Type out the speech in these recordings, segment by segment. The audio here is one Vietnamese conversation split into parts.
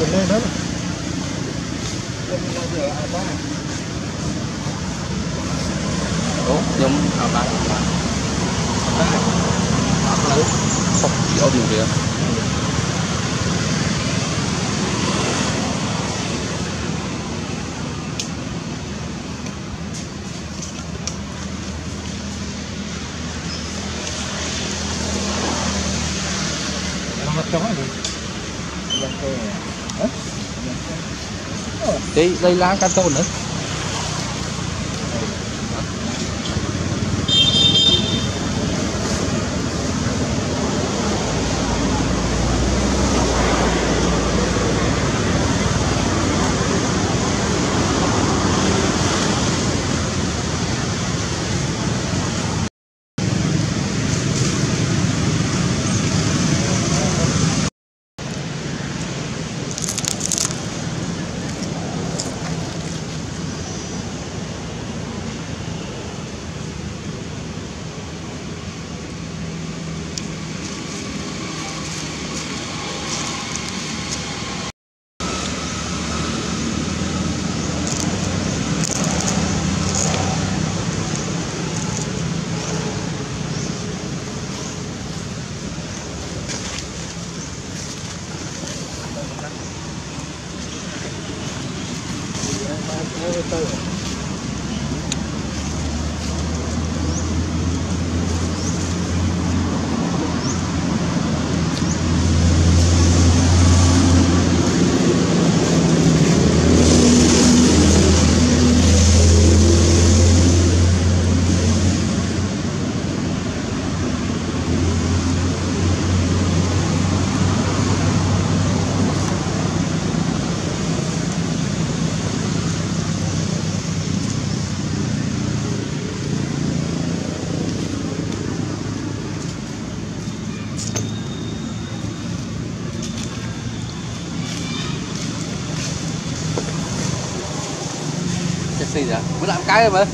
bây giờ lên đó. Lên bao giờ à ba. Ủa nhưng à ba. Không, chỉ audio kìa nó cái đây lá cá tôm nữa. Xì vậy? Bữa làm cái rồi mà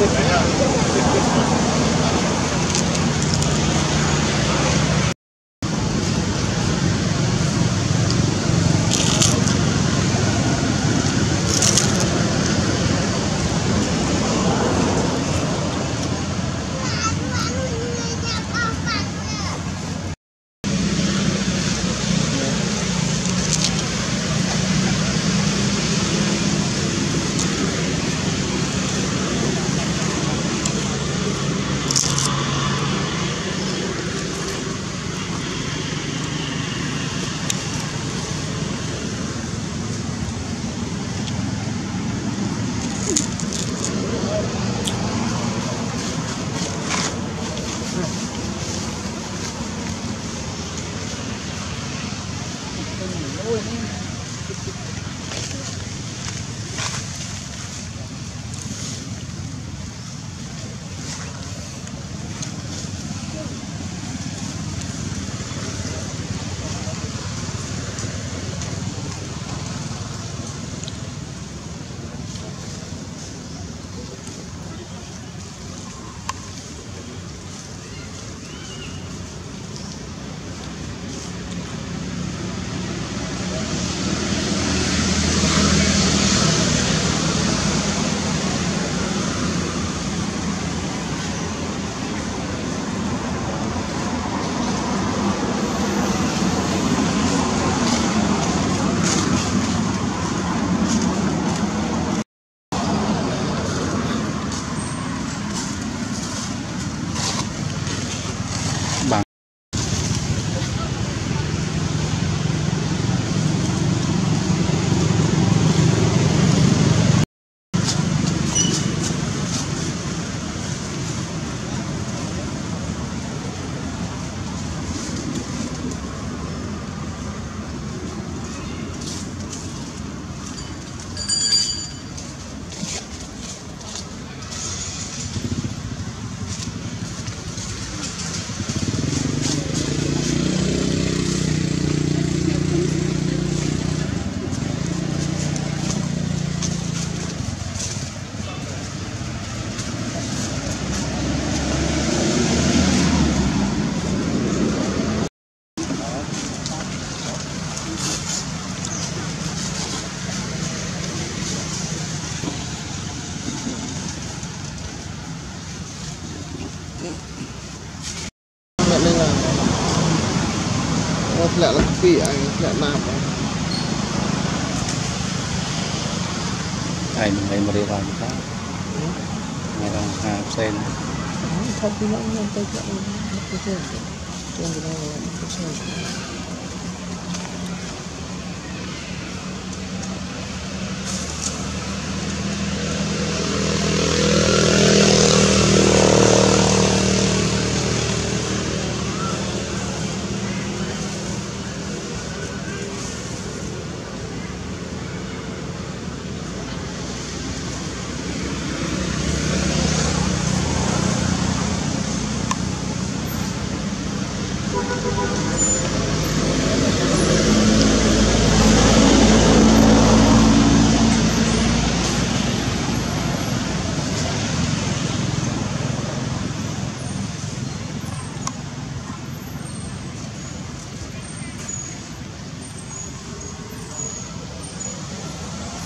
Gracias. Nó lẹ là phi anh lẹ nam Ay, may mariwan ka. Merong absent. Sabi lang ng taga ang presente. Yung ginagawa ng presente. Thank